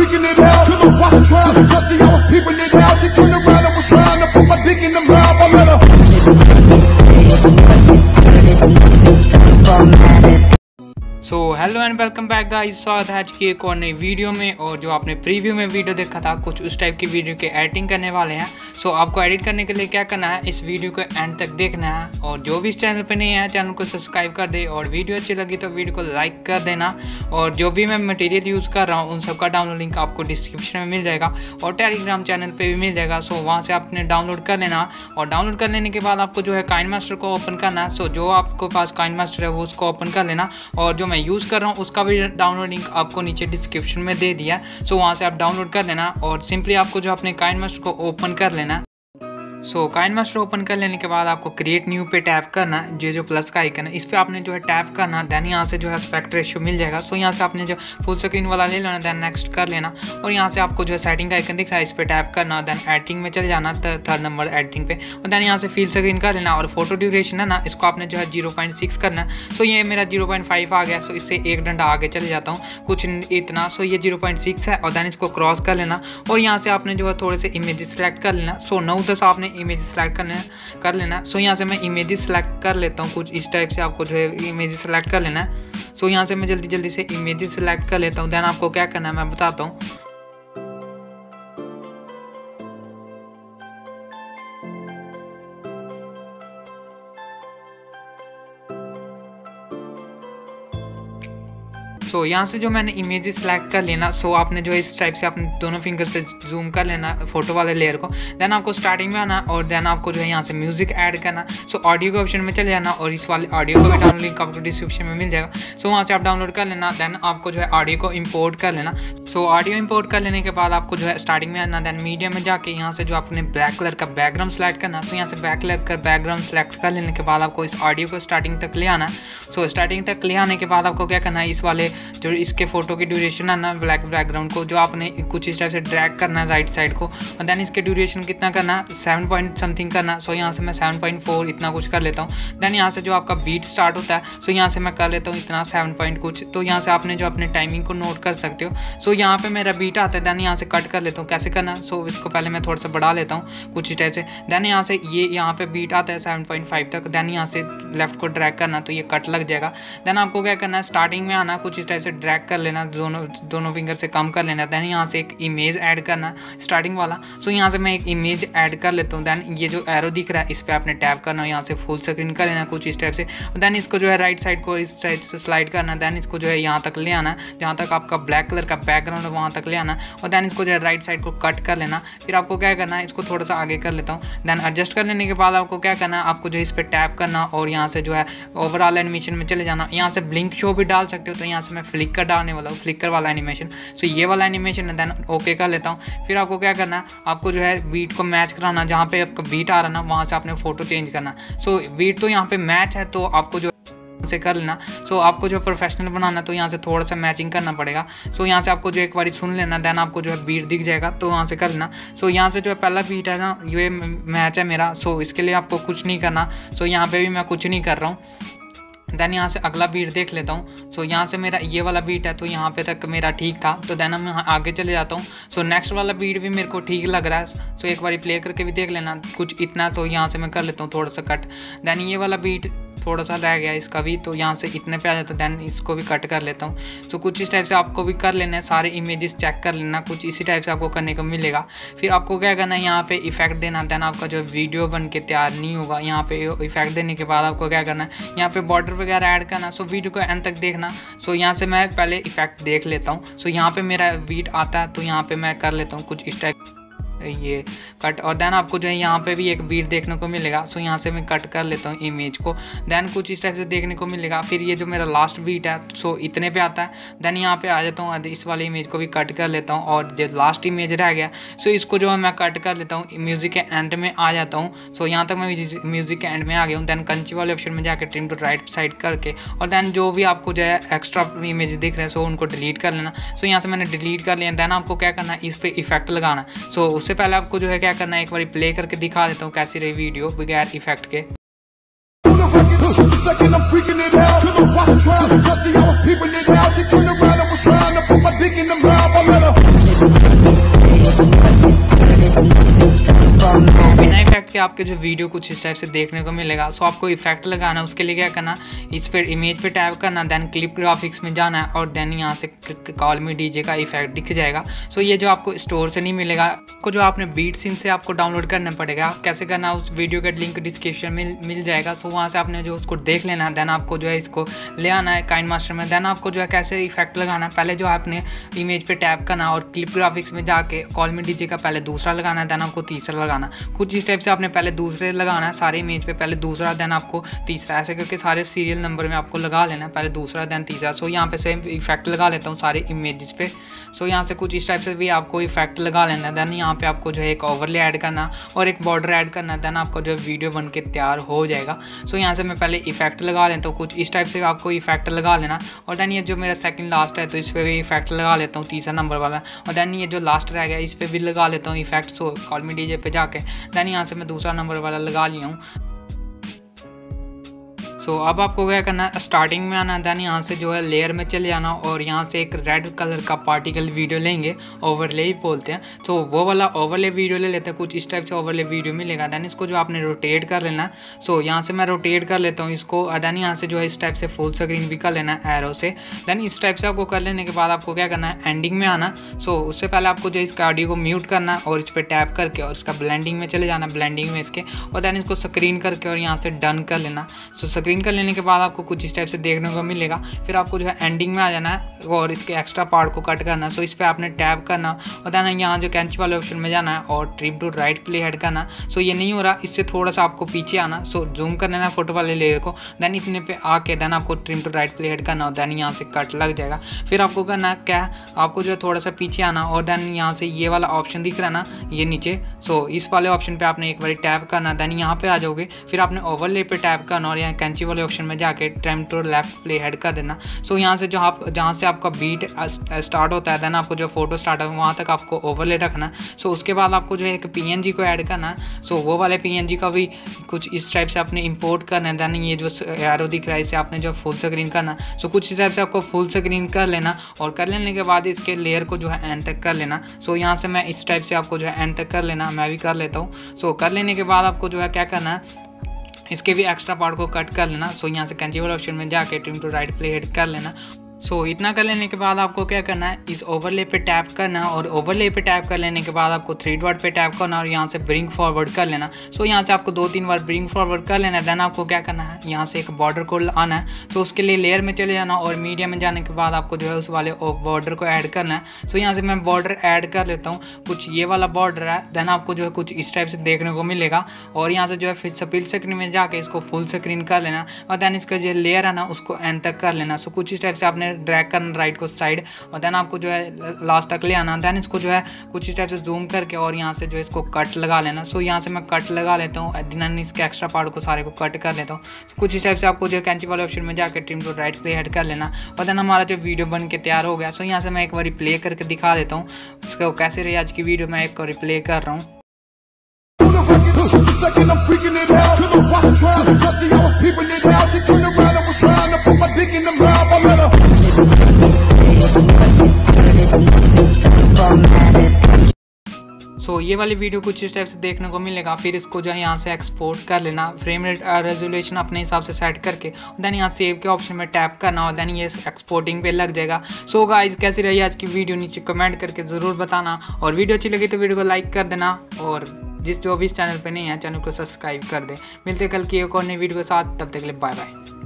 We can out. And welcome back guys स्वागत है आज की एक और नई वीडियो में और जो आपने प्रीव्यू में वीडियो देखा था कुछ उस टाइप की वीडियो के एडिटिंग करने वाले हैं। सो so, आपको एडिट करने के लिए क्या करना है? इस वीडियो को एंड तक देखना है। और जो भी इस चैनल पर नहीं है चैनल को सब्सक्राइब कर दे। और वीडियो अच्छी लगी तो वीडियो को लाइक कर देना। और जो भी मैं मटेरियल यूज़ कर रहा हूँ उन सबका डाउनलोड लिंक आपको डिस्क्रिप्शन में मिल जाएगा। और टेलीग्राम चैनल पर भी मिल जाएगा। सो वहाँ से आपने डाउनलोड कर लेना। और डाउनलोड कर लेने के बाद आपको जो है काइन मास्टर को ओपन करना है। सो जो आपके पास काइन मास्टर है वो उसको ओपन कर लेना। और जो मैं यूज़ कर रहा हूँ उसका भी डाउनलोड लिंक आपको नीचे डिस्क्रिप्शन में दे दिया। सो वहाँ से आप डाउनलोड कर लेना और सिंपली आपको जो अपने मास्टर को ओपन कर लेना सो काइन मास्टर ओपन कर लेने के बाद आपको क्रिएट न्यू पे टैप करना जो जो प्लस का आइकन है इस पर आपने जो है टैप करना देन यहाँ से जो है स्पेक्ट रेशियो मिल जाएगा। सो so, यहाँ से आपने जो फुल स्क्रीन वाला ले लेना देन नेक्स्ट कर लेना। और यहाँ से आपको जो है सेटिंग का आइकन दिख रहा है इस पर टैप करना देन एडिटिंग में चले जाना थर्ड नंबर एडिटिंग पे। और देन यहाँ से फील स्क्रीन कर लेना और फ़ोटो ड्यूरेशन है ना इसको आपने जो है ज़ीरो पॉइंट सिक्स करना। है सो ये मेरा ज़ीरो पॉइंट फाइव आ गया सो इससे एक डंडा आगे चले जाता हूँ कुछ इतना। सो ये ज़ीरो पॉइंट सिक्स है और देन इसको क्रॉस कर लेना। और यहाँ से आपने जो है थोड़े से इमेजेस सेलेक्ट कर लेना। सो नौ दस आपने इमेज सेलेक्ट करना कर लेना। सो यहाँ से मैं इमेज सेलेक्ट कर लेता हूँ कुछ इस टाइप से आपको जो है इमेज सेलेक्ट कर लेना। है सो यहाँ से मैं जल्दी जल्दी से इमेज सेलेक्ट कर लेता हूँ। देन आपको क्या करना है मैं बताता हूँ। सो यहाँ से जो मैंने इमेज सेलेक्ट कर लेना सो आपने जो इस टाइप से अपने दोनों फिंगर से जूम कर लेना फ़ोटो वाले लेयर को देन आपको स्टार्टिंग में आना और देन आपको जो है यहाँ से म्यूज़िक ऐड करना। सो ऑडियो के ऑप्शन में चले जाना और इस वाले ऑडियो को भी डाउनलोड लिंक आपको डिस्क्रिप्शन में मिल जाएगा। सो वहाँ से आप डाउनलोड कर लेना देन आपको जो है ऑडियो को इम्पोर्ट कर लेना। सो ऑडियो इम्पोर्ट कर लेने के बाद आपको जो है स्टार्टिंग में आना देन मीडिया में जाके यहाँ से जो आपने ब्लैक कलर का बैकग्राउंड सेलेक्ट करना। सो यहाँ से बैक कलर का बैकग्राउंड सेलेक्ट कर लेने के बाद आपको इस ऑडियो को स्टार्टिंग तक ले आना। सो स्टार्टिंग तक ले आने के बाद आपको क्या करना है, इस वाले जो इसके फ़ोटो की ड्यूरेशन है ना ब्लैक बैकग्राउंड को, जो आपने कुछ इस टाइप से ड्रैग करना है राइट साइड को, और देन इसके ड्यूरेशन कितना करना सेवन पॉइंट समथिंग करना सो यहाँ से मैं सेवन पॉइंट फोर इतना कुछ कर लेता हूँ। देन यहाँ से जो आपका बीट स्टार्ट होता है सो यहाँ से मैं कर लेता हूँ इतना सेवन पॉइंट कुछ। तो यहाँ से आपने जो अपने टाइमिंग को नोट कर सकते हो। सो यहाँ पर मेरा बीट आता है देन यहाँ से कट कर लेता हूँ। कैसे करना? सो इसको पहले मैं थोड़ा सा बढ़ा लेता हूँ, कुछ इस टाइप से। देन यहाँ से ये, यहाँ पर बीट आता है सेवन पॉइंट फाइव तक। देन यहाँ से लेफ़्ट को ड्रैग करना तो ये कट लग जाएगा। देन आपको क्या करना है? स्टार्टिंग में आना, कुछ इस टाइप से ड्रैग कर लेना, दोनों दोनों फिंगर से कम कर लेना देन यहाँ से एक इमेज ऐड करना स्टार्टिंग वाला। सो यहाँ से मैं एक इमेज ऐड कर लेता हूँ देन ये जो एरो दिख रहा है, इस पर आपने टैप करना, यहाँ से फुल स्क्रीन कर लेना कुछ इस टाइप से। देन इसको जो है राइट साइड को इस साइड से स्लाइड करना देन इसको जो है यहाँ तक ले आना, जहाँ तक आपका ब्लैक कलर का बैकग्राउंड है, वहाँ तक ले आना, और देन इसको जो है राइट साइड को कट कर लेना। फिर आपको क्या करना है, इसको थोड़ा सा आगे कर लेता हूँ। देन एडजस्ट कर लेने के बाद आपको क्या करना है, आपको जो है इस पर टैप करना, और यहाँ से जो है ओवरऑल एनिमेशन में चले जाना। यहाँ से ब्लिंक शो भी डाल सकते हो तो यहाँ से मैं फ्लिकर डालने वाला हूँ फ्लिकर वाला एनिमेशन सो ये वाला एनिमेशन है देन ओके कर लेता हूँ। फिर आपको क्या करना है आपको जो है बीट को मैच कराना जहाँ पे आपका बीट आ रहा ना वहाँ से आपने फ़ोटो चेंज करना। सो बीट तो यहाँ पे मैच है तो आपको जो से कर लेना। सो so, आपको जो प्रोफेशनल बनाना तो यहाँ से थोड़ा सा मैचिंग करना पड़ेगा। सो so, यहाँ से आपको जो एक बार सुन लेना देन आपको जो है बीट दिख जाएगा तो वहाँ से कर लेना। सो so, यहाँ से जो है पहला बीट है ना ये मैच है मेरा। सो so, इसके लिए आपको कुछ नहीं करना। सो so, यहाँ पे भी मैं कुछ नहीं कर रहा हूँ। देन यहाँ से अगला बीट देख लेता हूँ। सो यहाँ से मेरा ये वाला बीट है तो यहाँ पे तक मेरा ठीक था। तो देन मैं आगे चले जाता हूँ। सो नेक्स्ट वाला बीट भी मेरे को ठीक लग रहा है। सो एक बार प्ले करके भी देख लेना। कुछ इतना तो यहाँ से मैं कर लेता हूँ, थोड़ा सा कट देन ये वाला बीट थोड़ा सा रह गया इसका भी तो यहाँ से इतने पे आ जाता देन इसको भी कट कर लेता हूँ। तो कुछ इस टाइप से आपको भी कर लेना है, सारे इमेजेस चेक कर लेना, कुछ इसी टाइप से आपको करने को मिलेगा। फिर आपको क्या करना है, यहाँ पे इफ़ेक्ट देना देन आपका जो वीडियो बन के तैयार नहीं होगा, यहाँ पे इफ़ेक्ट देने के बाद आपको क्या करना है, यहाँ पे बॉर्डर वगैरह ऐड करना सो वीडियो को एंड तक देखना। सो यहाँ से मैं पहले इफ़ेक्ट देख लेता हूँ। सो यहाँ पे मेरा बीट आता है तो यहाँ पे मैं कर लेता हूँ कुछ इस टाइप ये कट और देन आपको जो है यहाँ पे भी एक बीट देखने को मिलेगा। सो यहाँ से मैं कट कर लेता हूँ इमेज को। देन कुछ इस टाइप से देखने को मिलेगा। फिर ये जो मेरा लास्ट बीट है सो इतने पे आता है। देन यहाँ पे आ जाता हूँ इस वाले इमेज को भी कट कर लेता हूँ। और जो लास्ट इमेज रह गया सो इसको जो है मैं कट कर लेता हूँ। म्यूज़िक के एंड में आ जाता हूँ। सो यहाँ तक मैं म्यूज़िक के एंड में आ गया हूँ। देन कंची वाले ऑप्शन में जाकर ट्रिम टू राइट साइड करके, और देन जो भी आपको जो है एक्स्ट्रा इमेज दिख रहे हैं सो उनको डिलीट कर लेना। सो यहाँ से मैंने डिलीट कर लिया। देन आपको क्या करना है? इस पर इफ़ेक्ट लगाना सो उससे पहले आपको जो है क्या करना है एक बार प्ले करके दिखा देता हूँ कैसी रही वीडियो बगैर इफ़ेक्ट के. I was peeping it out. She turned around and was trying to put my dick in आपके जो वीडियो कुछ इस टाइप से देखने को मिलेगा। सो आपको इफ़ेक्ट लगाना उसके लिए क्या करना इस पर इमेज पे टैप करना देन क्लिप ग्राफिक्स में जाना है और देन यहाँ से कॉल मी डीजे का इफ़ेक्ट दिख जाएगा। सो ये जो आपको स्टोर से नहीं मिलेगा, आपको जो आपने बीट सिन से आपको डाउनलोड करना पड़ेगा। कैसे करना उस वीडियो का लिंक डिस्क्रिप्शन में मिल जाएगा। सो वहाँ से आपने जो उसको देख लेना है देन आपको जो है इसको ले आना है काइन मास्टर में। देन आपको जो है कैसे इफ़ेक्ट लगाना पहले जो आपने इमेज पे टैप करना और क्लिप ग्राफिक्स में जाके कॉल मी डीजे का पहले दूसरा लगाना है देन आपको तीसरा लगाना कुछ इस टाइप से आपने पहले दूसरे लगाना है, सारे इमेज पे पहले दूसरा देन आपको तीसरा, ऐसे करके सारे सीरियल नंबर में आपको लगा लेना है, पहले दूसरा देन तीसरा। सो यहाँ पे सेम इफ़ेक्ट लगा लेता हूँ सारे इमेजेस पे। सो यहाँ से कुछ इस टाइप से भी आपको इफ़ेक्ट लगा लेना है। देन यहाँ पे आपको जो है एक ओवरले ऐड करना और एक बॉर्डर ऐड करना देन आपको जो वीडियो बन के तैयार हो जाएगा। सो यहाँ से मैं पहले इफ़ेक्ट लगा लेता हूँ, कुछ इस टाइप से आपको इफ़ेक्ट लगा लेना। और देन ये जो मेरा सेकंड लास्ट है तो इस पर भी इफ़ेक्ट लगा लेता हूँ, तीसरा नंबर वाला। और देन ये जो लास्ट रह गया, इस पर भी लगा लेता हूँ effect so call me DJ पे जाके। देन यहाँ से मैं दूसरा नंबर वाला लगा लिया हूँ। सो अब आपको क्या करना है? स्टार्टिंग में आना देन यहाँ से जो है लेयर में चले जाना और यहाँ से एक रेड कलर का पार्टिकल वीडियो लेंगे ओवरले ही बोलते हैं। तो वो वाला ओवरले वीडियो ले लेते हैं कुछ इस टाइप से ओवरले वीडियो मिलेगा। देन इसको जो आपने रोटेट कर लेना है सो यहाँ से मैं रोटेट कर लेता हूँ इसको देन यहाँ से जो है इस टाइप से फुल स्क्रीन भी कर लेना है एरो से। देन इस टाइप से आपको कर लेने के बाद आपको क्या करना है? एंडिंग में आना। सो उससे पहले आपको जो इसका ऑडियो को म्यूट करना है और इस पर टैप करके और इसका ब्लैंडिंग में चले जाना ब्लैंडिंग में इसके और देन इसको स्क्रीन करके और यहाँ से डन कर लेना। सो so, स्क्रीन कर लेने के बाद आपको कुछ इस टाइप से देखने को मिलेगा। फिर आपको जो है एंडिंग में आ जाना है और इसके एक्स्ट्रा पार्ट को कट करना सो इस पर आपने टैप करना और देन यहाँ जो कैंची वाले ऑप्शन में जाना है और trip to right play head करना सो ये नहीं हो रहा, इससे थोड़ा सा आपको पीछे आना सो जूम कर लेना फ़ोटो वाले लेयर को देन इतने पे आके देन आपको trim to right play head करना और देन यहाँ से कट लग जाएगा। फिर आपको करना क्या, आपको जो है थोड़ा सा पीछे आना और देन यहाँ से ये वाला ऑप्शन दिख रहा ना, ये नीचे। सो इस वाले ऑप्शन पे आपने एक बार टैप करना देन यहाँ पे आ जाओगे। फिर आपने ओवरले पे टैप करना और यहाँ कैंची वाले ऑप्शन में जाके trim to left play head कर देना। सो यहाँ से जो आप, जहाँ से आपका बीट स्टार्ट होता है देन आपको जो फ़ोटो स्टार्ट है, वहाँ तक आपको ओवरले रखना सो उसके बाद आपको जो है एक पीएनजी को ऐड करना सो वो वाले पीएनजी का भी कुछ इस टाइप से आपने इम्पोर्ट करना है। देन ये जो एरो दिख रहा है, इसे आपने जो फुल स्क्रीन करना सो कुछ इस टाइप से आपको फुल स्क्रीन कर लेना और कर लेने के बाद इसके लेयर को जो है एंड तक कर लेना। सो यहाँ से मैं इस टाइप से आपको जो है एंड तक कर लेना, मैं भी कर लेता हूँ। सो कर लेने के बाद आपको जो है क्या करना है इसके भी एक्स्ट्रा पार्ट को कट कर लेना। सो यहाँ से कैंचिबल ऑप्शन में जाके trim to right play head कर लेना। सो so, इतना कर लेने के बाद आपको क्या करना है? इस ओवरले पे टैप करना और ओवरले पे टैप कर लेने के बाद आपको थ्री डॉट पे टैप करना और यहाँ से ब्रिंग फॉरवर्ड कर लेना सो so, यहाँ से आपको दो तीन बार ब्रिंग फॉरवर्ड कर लेना देन आपको क्या करना है? यहाँ से एक बॉर्डर को आना है। तो उसके लिए लेयर में चले जाना और मीडिया में जाने के बाद आपको जो है उस वाले बॉर्डर को ऐड करना है। सो so, यहाँ से मैं बॉर्डर ऐड कर लेता हूँ। कुछ ये वाला बॉर्डर है। देन आपको जो है कुछ इस टाइप से देखने को मिलेगा। और यहाँ से जो है फिर स्पीड स्क्रीन में जाके इसको फुल स्क्रीन कर लेना और देन इसका जो लेयर है ना उसको एंड तक कर लेना सो कुछ इस टाइप से आपने ड्रैग करना राइट को साइड और देन आपको जो है लास्ट तक ले आना देन इसको जो है कुछ इस टाइप से जूम करके और यहाँ से जो है इसको कट लगा लेना सो यहाँ से मैं कट लगा लेता हूँ देन इसके एक्स्ट्रा पार्ट को सारे को कट कर लेता हूँ so, कुछ इस टाइप से आपको जो है कैंची वाले ऑप्शन में जाकर trim to right play head कर लेना और देन हमारा जो वीडियो बन के तैयार हो गया सो यहाँ से मैं एक बार प्ले करके दिखा देता हूँ उसको कैसे रही आज की वीडियो मैं एक बार प्ले कर रहा हूँ Second, I'm freaking it out. Cause I'm watching trying to touch it. I was peeping it out. She turned around and was trying to put my dick in the mouth. ये वाली video कुछ इस type से देखने को मिलेगा, फिर इसको जो है यहाँ से एक्सपोर्ट कर लेना फ्रेम रेट रेजोल्यूशन अपने हिसाब से सेट करके देन यहाँ सेव के ऑप्शन में टैप करना और देन ये एक्सपोर्टिंग पे लग जाएगा। सो गाइज़ कैसी रही आज की वीडियो? नीचे कमेंट करके ज़रूर बताना और वीडियो अच्छी लगी तो वीडियो को लाइक कर देना और जिस जो भी इस चैनल पर नहीं है चैनल को सब्सक्राइब कर दे। मिलते कल की एक और नई वीडियो के साथ, तब तक के लिए बाय बाय